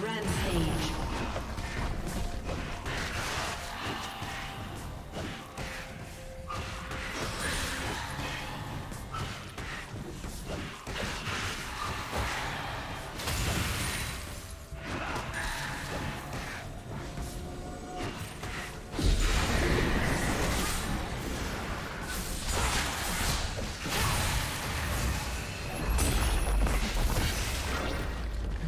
Rampage.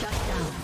Shut down.